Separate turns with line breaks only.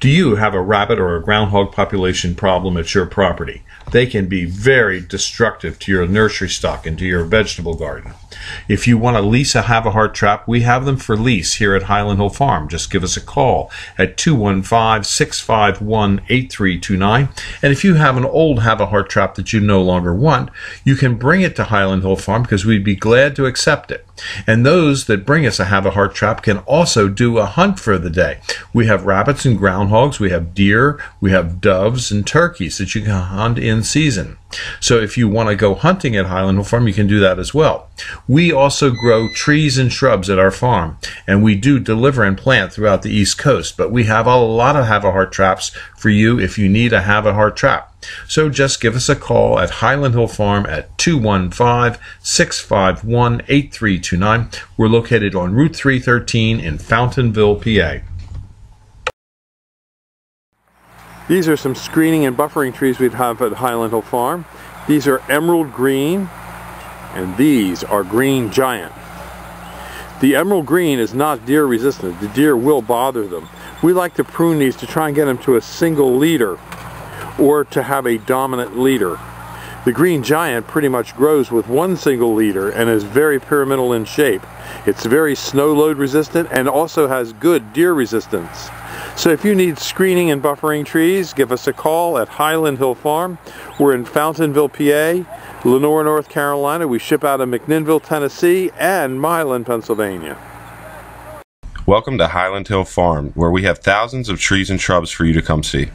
Do you have a rabbit or a groundhog population problem at your property? They can be very destructive to your nursery stock and to your vegetable garden. If you want to lease a Havahart trap, we have them for lease here at Highland Hill Farm. Just give us a call at 215 651 8329. And if you have an old Havahart trap that you no longer want, you can bring it to Highland Hill Farm because we'd be glad to accept it. And those that bring us a Havahart trap can also do a hunt for the day. We have rabbits and groundhogs, we have deer, we have doves and turkeys that you can hunt in season. So if you want to go hunting at Highland Hill Farm, you can do that as well. We also grow trees and shrubs at our farm, and we do deliver and plant throughout the East Coast, but we have a lot of Havahart traps for you if you need a Havahart trap. So just give us a call at Highland Hill Farm at 215 651 8329. We're located on Route 313 in Fountainville, PA.
These are some screening and buffering trees we'd have at Highland Hill Farm. These are emerald green, and these are green giant. The emerald green is not deer resistant. The deer will bother them. We like to prune these to try and get them to a single leader or to have a dominant leader. The green giant pretty much grows with one single leader and is very pyramidal in shape. It's very snow load resistant and also has good deer resistance. So if you need screening and buffering trees, give us a call at Highland Hill Farm. We're in Fountainville, PA, Lenoir, North Carolina. We ship out of McMinnville, Tennessee, and Milan, Pennsylvania.
Welcome to Highland Hill Farm, where we have thousands of trees and shrubs for you to come see.